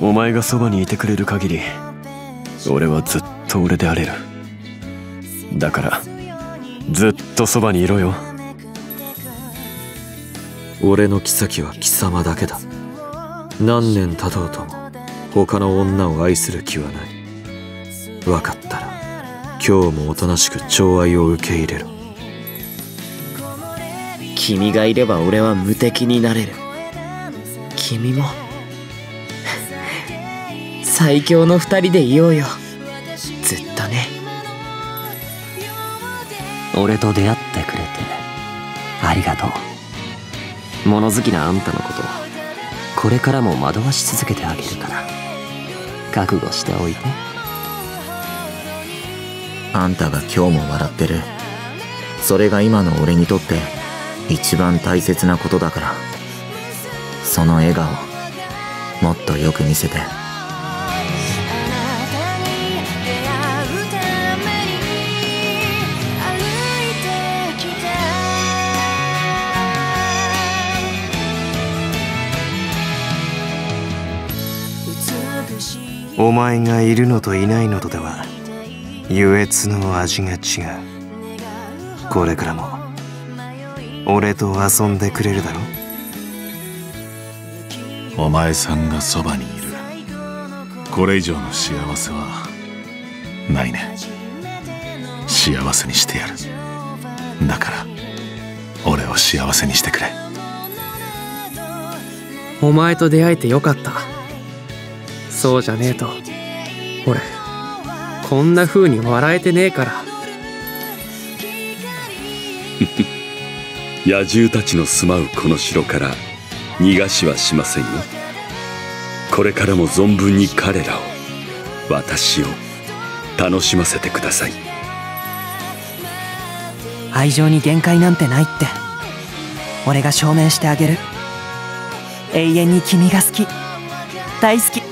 お前がそばにいてくれる限り俺はずっと俺であれる。だからずっとそばにいろよ。俺の妃は貴様だけだ。何年経とうとも他の女を愛する気はない。分かった。今日もおとなしく寵愛を受け入れろ。君がいれば俺は無敵になれる。君も。最強の二人でいようよ。ずっとね。俺と出会ってくれてありがとう。物好きなあんたのことこれからも惑わし続けてあげるから。覚悟しておいて。あんたが今日も笑ってる。それが今の俺にとって一番大切なことだから。その笑顔もっとよく見せて。お前がいるのといないのとでは優越の味が違う。これからも俺と遊んでくれるだろ？お前さんがそばにいる。これ以上の幸せはないね。幸せにしてやる。だから俺を幸せにしてくれ。お前と出会えてよかった。そうじゃねえと俺こんな風に笑えてねえから。野獣たちの住まうこの城から逃がしはしませんよ。これからも存分に彼らを私を楽しませてください。愛情に限界なんてないって。俺が証明してあげる。永遠に君が好き。大好き